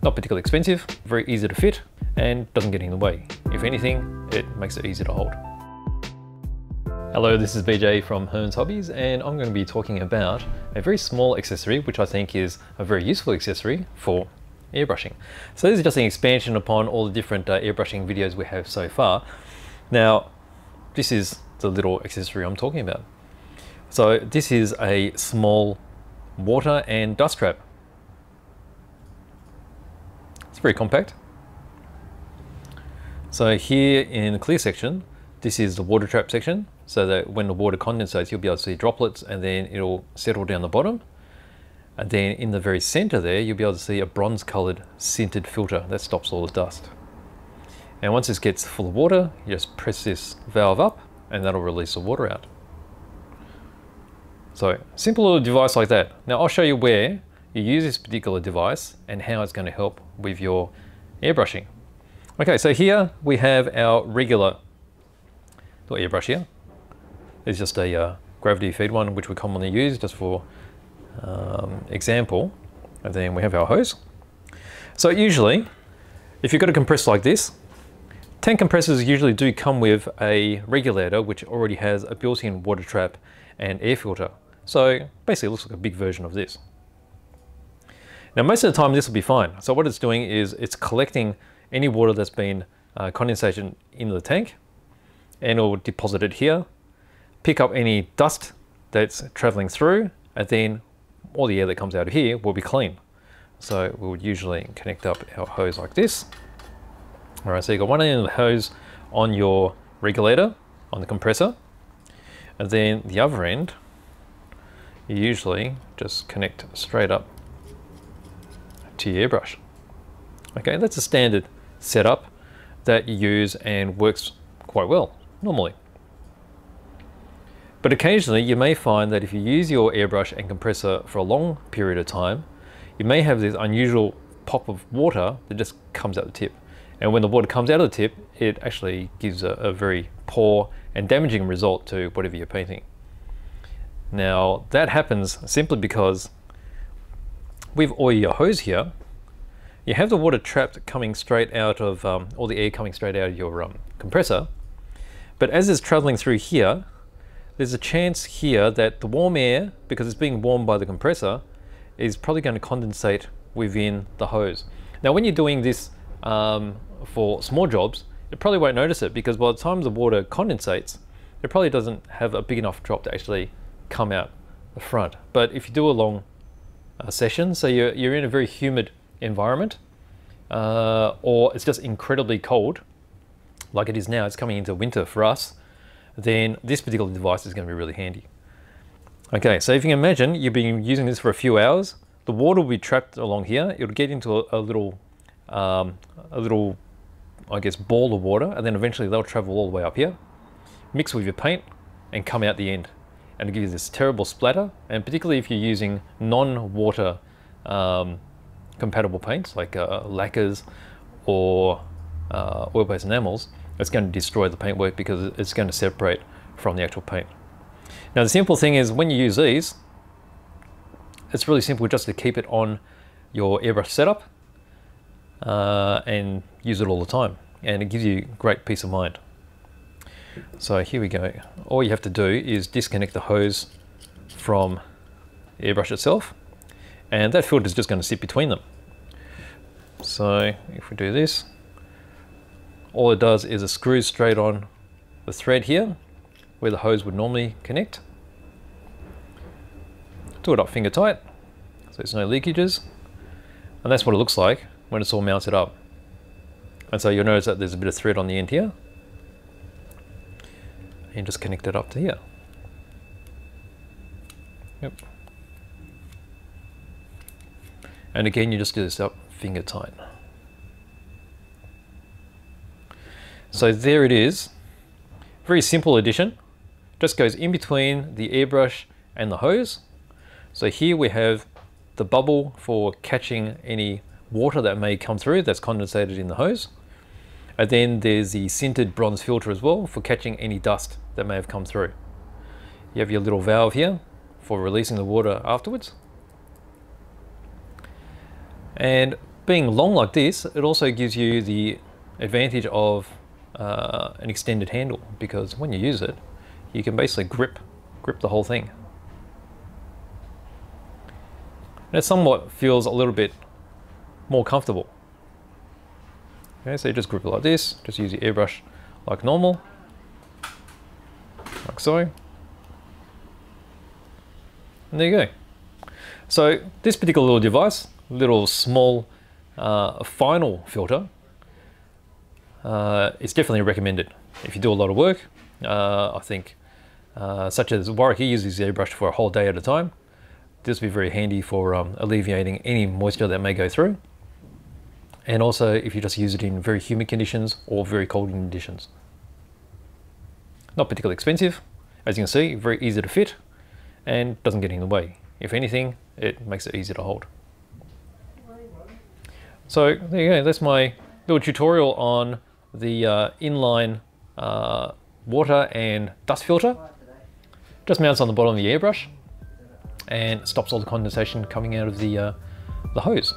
Not particularly expensive, very easy to fit, and doesn't get in the way. If anything, it makes it easy to hold. Hello, this is BJ from Hearns Hobbies, and I'm going to be talking about a very small accessory, which I think is a very useful accessory for airbrushing. So this is just an expansion upon all the different uh, airbrushing videos we have so far. Now, this is the little accessory I'm talking about. So this is a small water and dust trap. It's very compact. So here in the clear section, this is the water trap section, so that when the water condensates, you'll be able to see droplets and then it'll settle down the bottom. And then in the very center there, you'll be able to see a bronze colored sintered filter that stops all the dust. And once this gets full of water, you just press this valve up and that'll release the water out. So simple little device like that. Now I'll show you where you use this particular device and how it's going to help with your airbrushing. Okay, so here we have our regular airbrush here. It's just a uh, gravity feed one, which we commonly use just for um, example. And then we have our hose. So usually, if you've got a compressor like this, tank compressors usually do come with a regulator which already has a built-in water trap and air filter. So basically it looks like a big version of this. Now most of the time this will be fine. So what it's doing is it's collecting any water that's been uh, condensation in the tank and it'll deposit it here, pick up any dust that's traveling through and then all the air that comes out of here will be clean. So we would usually connect up our hose like this. All right, so you've got one end of the hose on your regulator, on the compressor, and then the other end, you usually just connect straight up to your airbrush. Okay, that's a standard setup that you use and works quite well, normally. But occasionally you may find that if you use your airbrush and compressor for a long period of time, you may have this unusual pop of water that just comes out the tip. And when the water comes out of the tip, it actually gives a, a very poor and damaging result to whatever you're painting. Now that happens simply because with all your hose here, you have the water trapped coming straight out of, um, all the air coming straight out of your um, compressor. But as it's traveling through here, there's a chance here that the warm air, because it's being warmed by the compressor, is probably going to condensate within the hose. Now when you're doing this um, for small jobs, you probably won't notice it because by the time the water condensates, it probably doesn't have a big enough drop to actually come out the front. But if you do a long uh, session, so you're, you're in a very humid environment, uh, or it's just incredibly cold, like it is now, it's coming into winter for us, then this particular device is going to be really handy. Okay, so if you can imagine, you've been using this for a few hours, the water will be trapped along here, it'll get into a, a little, um, a little, I guess, ball of water, and then eventually they'll travel all the way up here, mix with your paint, and come out the end and give you this terrible splatter. And particularly if you're using non-water um, compatible paints like uh, lacquers or uh, oil-based enamels, it's going to destroy the paintwork because it's going to separate from the actual paint. Now the simple thing is when you use these, it's really simple just to keep it on your airbrush setup uh, and use it all the time. And it gives you great peace of mind. So here we go. All you have to do is disconnect the hose from the airbrush itself and that filter is just going to sit between them. So if we do this, all it does is it screws straight on the thread here where the hose would normally connect. Do it up finger tight so there's no leakages and that's what it looks like when it's all mounted up. And so you'll notice that there's a bit of thread on the end here and just connect it up to here. Yep. And again, you just do this up finger tight. So there it is. Very simple addition. Just goes in between the airbrush and the hose. So here we have the bubble for catching any water that may come through that's condensated in the hose. And then there's the sintered bronze filter as well for catching any dust that may have come through. You have your little valve here for releasing the water afterwards. And being long like this, it also gives you the advantage of uh, an extended handle because when you use it, you can basically grip, grip the whole thing. And it somewhat feels a little bit more comfortable. Okay, so you just grip it like this, just use your airbrush like normal, like so. And there you go. So this particular little device, little small uh, final filter, uh, is definitely recommended. If you do a lot of work, uh, I think, uh, such as Warwick, he uses the airbrush for a whole day at a time. This would be very handy for um, alleviating any moisture that may go through. And also if you just use it in very humid conditions or very cold conditions. Not particularly expensive. As you can see, very easy to fit and doesn't get in the way. If anything, it makes it easy to hold. So there you go, that's my little tutorial on the uh, inline uh, water and dust filter. Just mounts on the bottom of the airbrush and stops all the condensation coming out of the, uh, the hose.